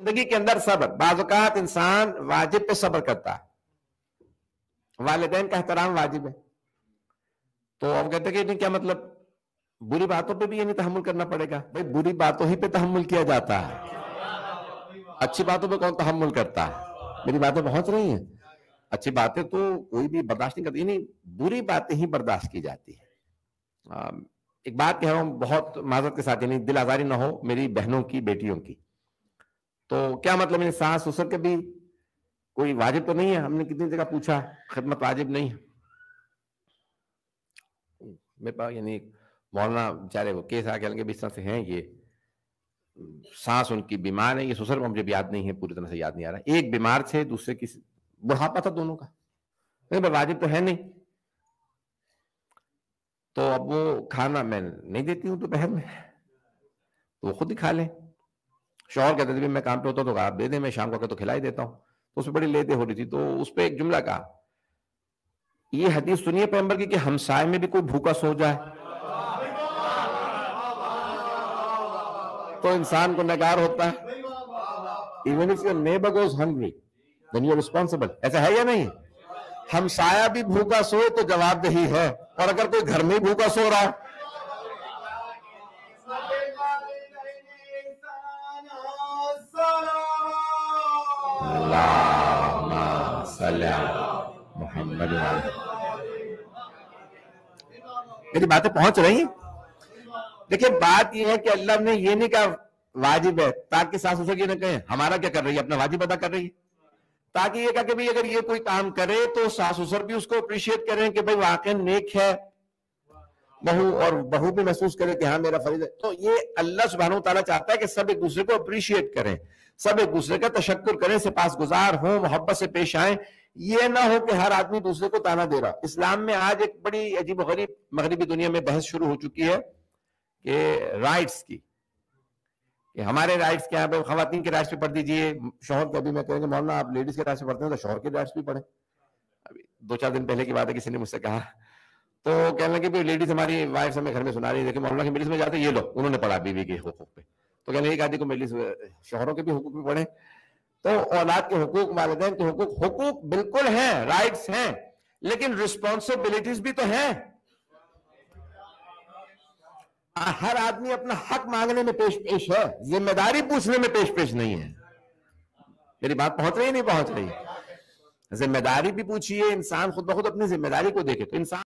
जिंदगी के अंदर सब्र बाजुकात इंसान वाजिब पे सब्र करता है वालिदैन का एहतराम वाजिब है तो हम कहते हैं कि नहीं क्या मतलब बुरी बातों पे भी ये नहीं तहमुल करना पड़ेगा भाई बुरी बातों ही पे तहमुल किया जाता है अच्छी बातों पे कौन तहमुल करता है मेरी बातें पहुंच रही हैं अच्छी बातें तो कोई भी बर्दाश्त नहीं करती नहीं बुरी बातें ही बर्दाश्त की जाती है आ, एक बात कह रहा हूँ, बहुत माजरत के साथ, यानी दिल आजारी ना हो मेरी बहनों की, बेटियों की। तो क्या मतलब मेरे सास ससुर के भी कोई वाजिब तो नहीं है? हमने कितनी जगह पूछा, खिदमत वाजिब नहीं है। मेरे पास, यानी मौलाना बेचारे वो केस आके लगे इस तरह से हैं ये। सांस उनकी बीमार है, ये ससुर मुझे याद नहीं है, पूरी तरह से याद नहीं आ रहा। एक बीमार थे, दूसरे की बुढ़ापा था दोनों का। नहीं वाजिब तो है नहीं। तो अब वो खाना मैं नहीं देती हूँ दोपहर में। तो खुद ही खा लें। शोहर कहते थे मैं काम पे होता तो आप दे दें, मैं शाम को तो खिला ही देता हूँ। तो उसमें बड़ी लेते हो रही थी। तो उस पर एक जुमला कहा, ये हदीस सुनिए पैम्बर की कि हमसाय में भी कोई भूखा सो जाए? तो इंसान को नकार होता है। Even if your neighbour goes hungry then you responsible ऐसा है या नहीं? हमसाया भी भूखा सोए तो जवाबदेही है। और अगर कोई घर में भूखा सो रहा है? मोहम्मद मेरी बातें पहुँच रही देखिए, बात यह है कि अल्लाह ने ये नहीं कहा, वाजिब है। ताकि सास ना कहें? हमारा क्या कर रही है? अपना वाजिब अदा कर रही है? ताकि ये कहा कि भाई अगर ये कोई काम करे तो सास ससुर भी उसको अप्रिशिएट करें कि भाई वाकई नेक है। बहू और बहू भी महसूस करे कि हाँ मेरा फरीज है। तो ये अल्लाह सुबहान ताला चाहता है कि सब एक दूसरे को अप्रिशिएट करें। सब एक दूसरे का तशक्र करें से पास गुजार हो, मोहब्बत से पेश आए। ये ना हो कि हर आदमी दूसरे को ताना दे रहा। इस्लाम में आज एक बड़ी अजीब गरीब मगरबी दुनिया में बहस शुरू हो चुकी है कि राइट्स की। कि हमारे राइट्स क्या है? खातन के राइट्स पे पढ़ दीजिए। शोहर के अभी मैं कहेंगे, मौलाना, आप लेडीज़ के राइट्स पढ़ते हैं तो शोहर के राइट्स भी पढ़े। अभी दो चार दिन पहले की बात है, किसी ने मुझसे कहा। तो कहने लगे भाई लेडीज़ हमारी वाइफ हमें घर में सुना रही है। देखिए, मौलाना की मिलिस में जाते ये लो, उन्होंने पढ़ा बीवी के हुकूक पे। तो कहने एक आदमी को मिलिस शोहरों के भी हुकूक पे पढ़े। तो औलाद के हुकूक, वालदेन के हुकूक हुकूक बिल्कुल हैं राइट्स हैं। लेकिन रिस्पॉन्सिबिलिटीज भी तो हैं। हर आदमी अपना हक मांगने में पेश पेश है, ज़िम्मेदारी पूछने में पेश पेश नहीं है। मेरी बात पहुँच रही नहीं पहुँच रही? ज़िम्मेदारी भी पूछिए, इंसान खुद ब खुद अपनी ज़िम्मेदारी को देखे तो इंसान